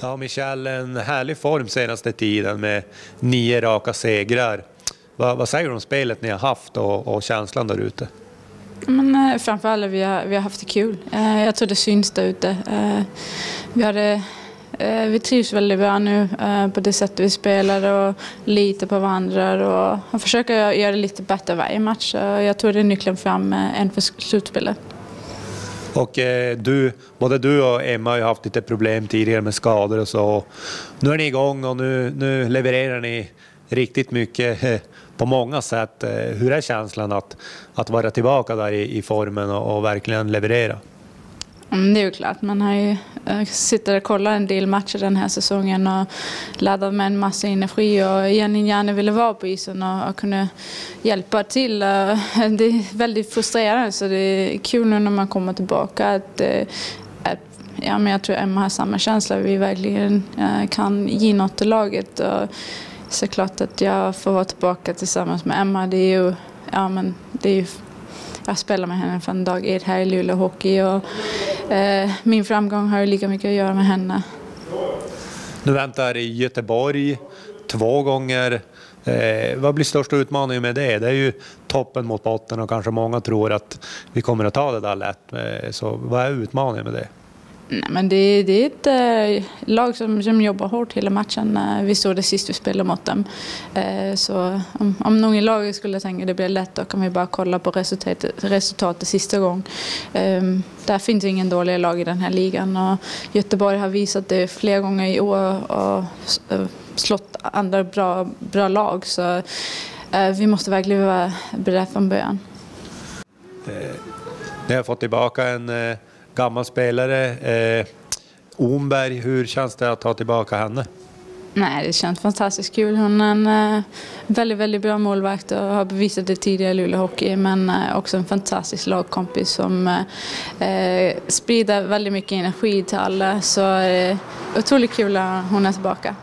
Ja, Michel, en härlig form senaste tiden med nio raka segrar. Vad, vad säger du om spelet ni har haft och, och känslan där ute? Men, eh, framförallt vi har vi har haft det kul. Eh, jag tror det syns där ute. Eh, vi, vi trivs väldigt bra nu på det sättet vi spelar och litar på varandra och, försöker göra det lite bättre varje match. Jag tror det är nyckeln fram eh, än för slutspelet. Och eh, du, både du och Emma har ju haft lite problem tidigare med skador och så. Nu är ni igång och nu, nu levererar ni riktigt mycket eh, på många sätt. Eh, hur är känslan att, att vara tillbaka där i, i formen och, och verkligen leverera? Mm, det är ju klart, man har ju eh, sitter och kollar en del matcher den här säsongen och laddat med en massa energi och egentligen gärna ville vara på isen och, och kunna hjälpa till. Eh, det är väldigt frustrerande så det är kul nu när man kommer tillbaka att, eh, att ja, men jag tror Emma har samma känsla, vi verkligen kan ge något till laget. Och såklart att jag får vara tillbaka tillsammans med Emma, det är ju, ja, men det är ju jag spelar med henne från dag ett här i Luleå Hockey och Eh, min framgång har ju lika mycket att göra med henne. Nu väntar i Göteborg två gånger. Eh, vad blir största utmaningen med det? Det är ju toppen mot botten och kanske många tror att vi kommer att ta det där lätt. Eh, så vad är utmaningen med det? Nej, men det, det är ett äh, lag som, som jobbar hårt hela matchen. Eh, vi såg det sist vi spelade mot dem. Äh, så om, om någon i laget skulle tänka att det blir lätt då kan vi bara kolla på resultatet, resultatet sista gången. Ehm, äh, där finns ingen dåliga lag i den här ligan och Göteborg har visat det flera gånger i år och slått andra bra, bra lag. Så vi måste verkligen vara beredda från början. Ni har fått tillbaka en gammal spelare, eh, Omberg. Hur känns det att ta tillbaka henne? Nej, det känns fantastiskt kul. Hon är en eh, väldigt, väldigt bra målvakt och har bevisat det tidigare i Luleå Hockey. Men eh, också en fantastisk lagkompis som eh, eh, sprider väldigt mycket energi till alla. Så eh, otroligt kul att hon är tillbaka.